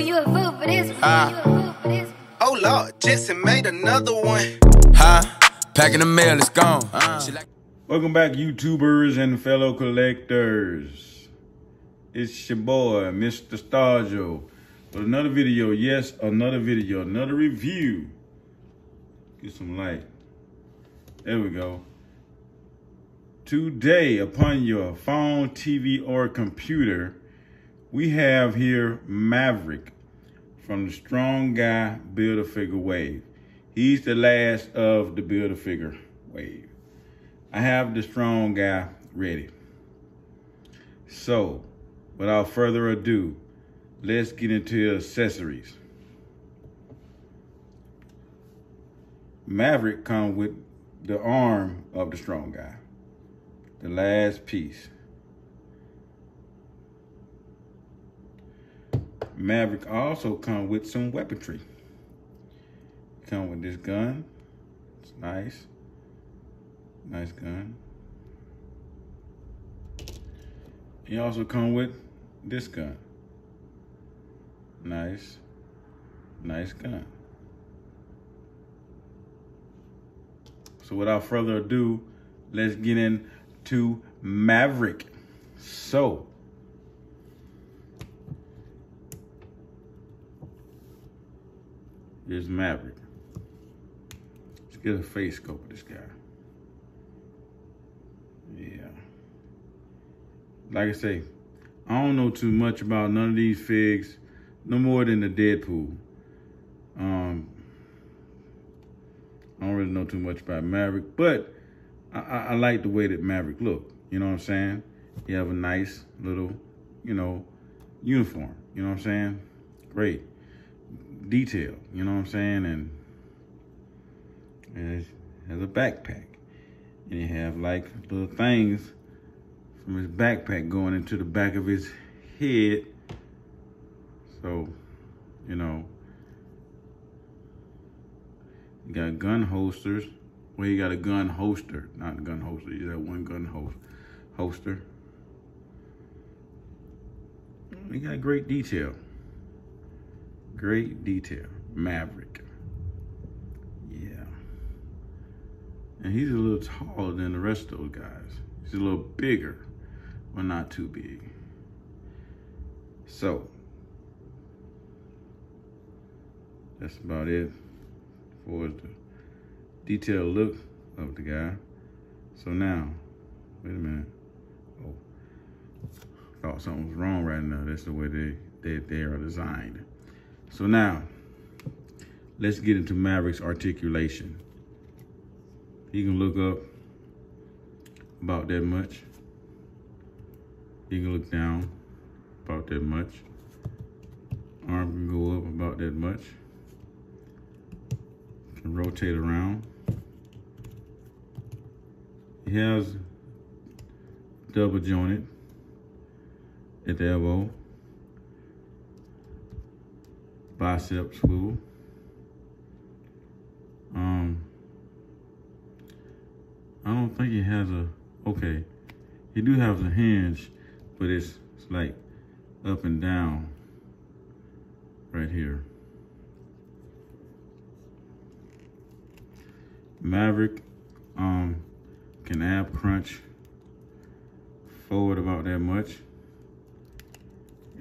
fool, you a fool for this. Ah. You a fool for this. Oh Lord, Jesse made another one. Huh? Packing the mail, it's gone. She like- Welcome back, YouTubers and fellow collectors. It's your boy, Mr. Stargell, with another video. Yes, another video, another review. Get some light. There we go. Today, upon your phone, TV, or computer, we have here Maverick from the Strong Guy Build-A-Figure Wave. He's the last of the Build-A-Figure Wave. I have the strong guy ready. So, without further ado, let's get into accessories. Maverick come with the arm of the strong guy. The last piece. Maverick also come with some weaponry. Come with this gun. It's nice. Nice gun. He also come with this gun. Nice. Nice gun. So without further ado, let's get into Maverick. So, here's Maverick. Let's get a face scope of this guy. Yeah. Like I say, I don't know too much about none of these figs, no more than the Deadpool. Um, I don't really know too much about Maverick, but I, I, I like the way that Maverick look. You know what I'm saying? You have a nice little, you know, uniform. You know what I'm saying? Great detail. You know what I'm saying? And, and it has a backpack. And you have like little things from his backpack going into the back of his head. So, you know, you got gun holsters. Well, you got a gun holster, not gun holster. You got one gun hol- holster. You got great detail. Great detail. Maverick. Yeah. And he's a little taller than the rest of those guys. He's a little bigger, but not too big. So, that's about it for the detailed look of the guy. So now, wait a minute. Oh, thought something was wrong right now. That's the way they, they, they are designed. So now, let's get into Maverick's articulation. You can look up about that much. You can look down about that much. Arm can go up about that much. Can rotate around. He has double jointed at the elbow. Bicep swivel. Um, I don't think he has a, okay, he do have a hinge, but it's, it's like up and down right here. Maverick um, can ab crunch forward about that much,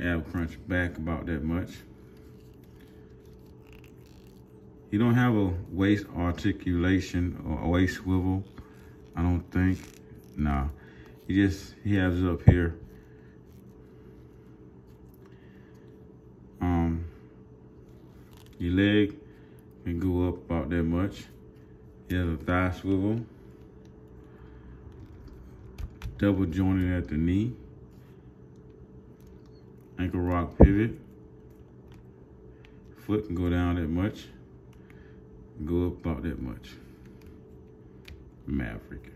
ab crunch back about that much. He don't have a waist articulation or a waist swivel. I don't think. Nah. He just he has it up here. Um your leg can go up about that much. He has a thigh swivel. Double jointed at the knee. Ankle rock pivot. Foot can go down that much go up about that much. Maverick.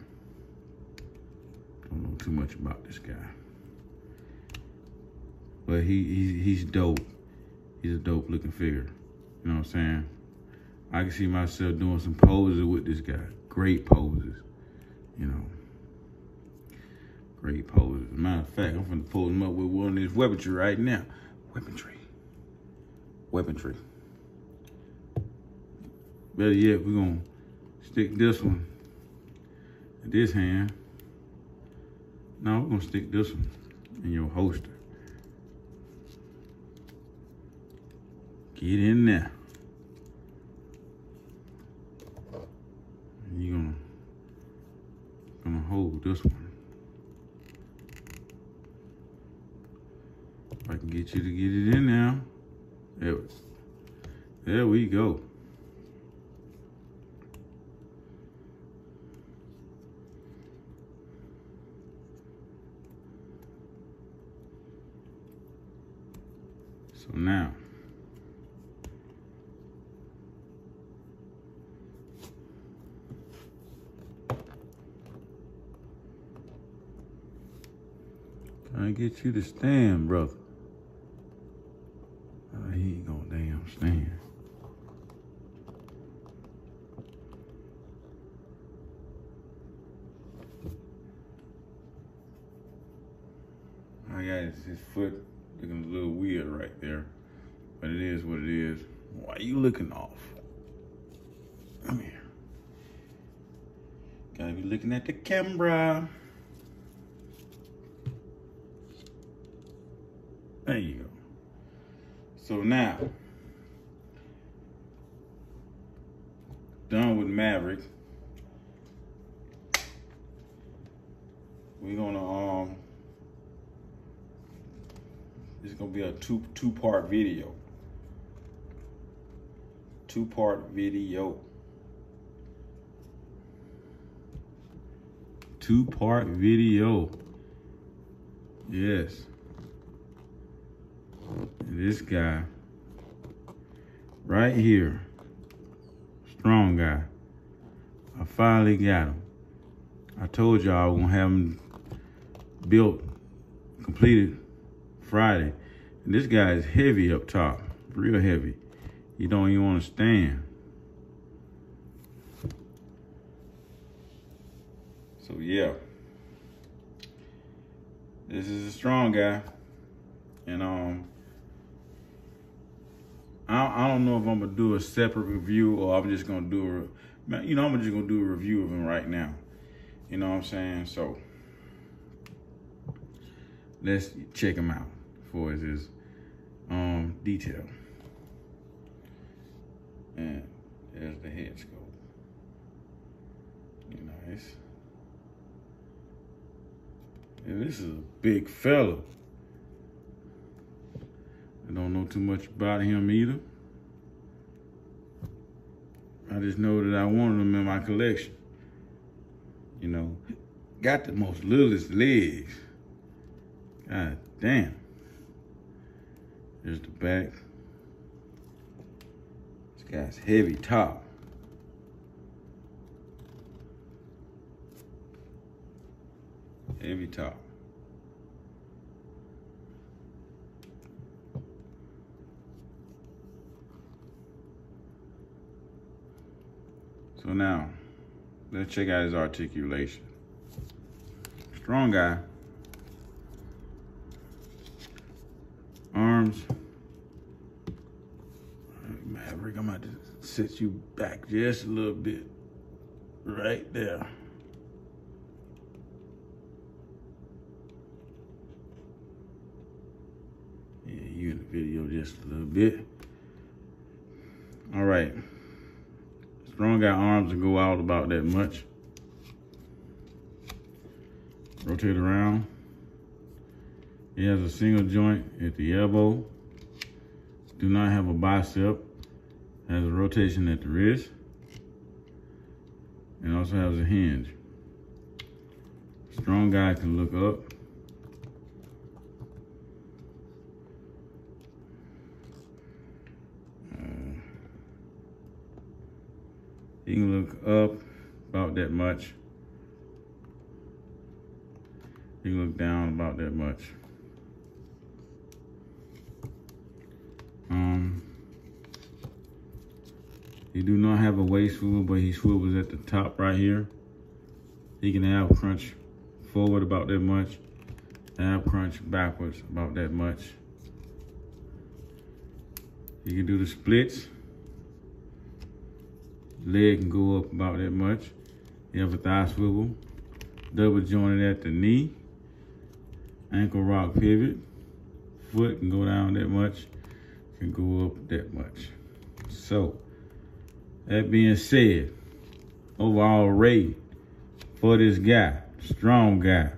Don't know too much about this guy. But he, he he's dope. He's a dope looking figure. You know what I'm saying? I can see myself doing some poses with this guy. Great poses. You know. Great poses. Matter of fact, I'm gonna pose him up with one of his weaponry right now. Weaponry. weaponry. Better yet, we're gonna stick this one in this hand. Now we're gonna stick this one in your holster. Get in there. And you're gonna gonna hold this one. If I can get you to get it in now. There, there we go. So now, can I get you to stand, brother? Oh, he ain't gonna damn stand. I got his foot looking a little weird right there, but it is what it is. Why are you looking off? Come here. Gotta be looking at the camera. There you go. So now, done with Maverick. We're gonna um it's gonna be a two two part video. Two part video. Two part video. Yes. This guy right here, strong guy. I finally got him. I told y'all I was gonna have him built, completed Friday. And this guy is heavy up top, real heavy. You don't even want to stand. So yeah, this is a strong guy, and um, I I don't know if I'm gonna do a separate review or I'm just gonna do a, you know, I'm just gonna do a review of him right now. You know what I'm saying? So let's check him out for his um, detail. And there's the head scope. Nice. And this is a big fella. I don't know too much about him either. I just know that I wanted him in my collection. You know, got the most littlest legs. God damn. There's the back. This guy's heavy top. Heavy top. So now, let's check out his articulation. Strong guy. Maverick, I'm about to sit you back just a little bit. Right there. Yeah, you in the video just a little bit. All right. Strong guy arms to go out about that much. Rotate around. He has a single joint at the elbow. Do not have a bicep. Has a rotation at the wrist. And also has a hinge. Strong guy can look up. Uh, he can look up about that much. He can look down about that much. Do not have a waist swivel, but he swivels at the top right here. He can ab crunch forward about that much, ab crunch backwards about that much. You can do the splits. Leg can go up about that much. You have a thigh swivel. Double jointed at the knee. Ankle rock pivot. Foot can go down that much. Can go up that much. So, that being said, overall rate for this guy, strong guy.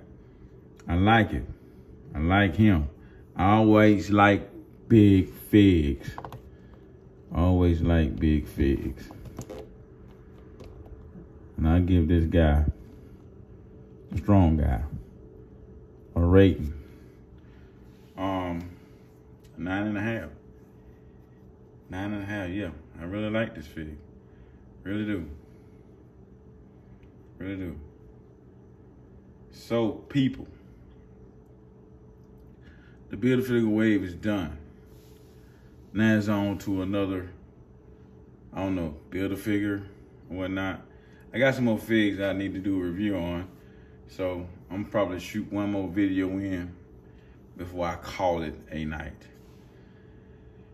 I like it. I like him. I always like big figs. Always like big figs. And I give this guy, strong guy, a rating. Um, nine and a half. Nine and a half, yeah. I really like this fig. Really do. Really do. So, people, the Figure wave is done. Now it's on to another, I don't know, Build a Figure or whatnot. I got some more figs I need to do a review on. So I'm probably shoot one more video in before I call it a night.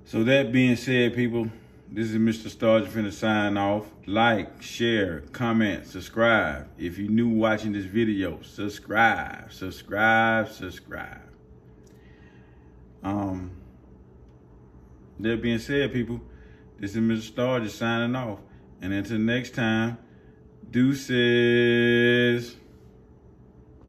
So that being said, people, this is Mr. Stargell finna sign off. Like, share, comment, subscribe. If you're new watching this video, subscribe, subscribe, subscribe. Um, that being said, people, this is Mr. Stargell signing off. And until next time, deuces.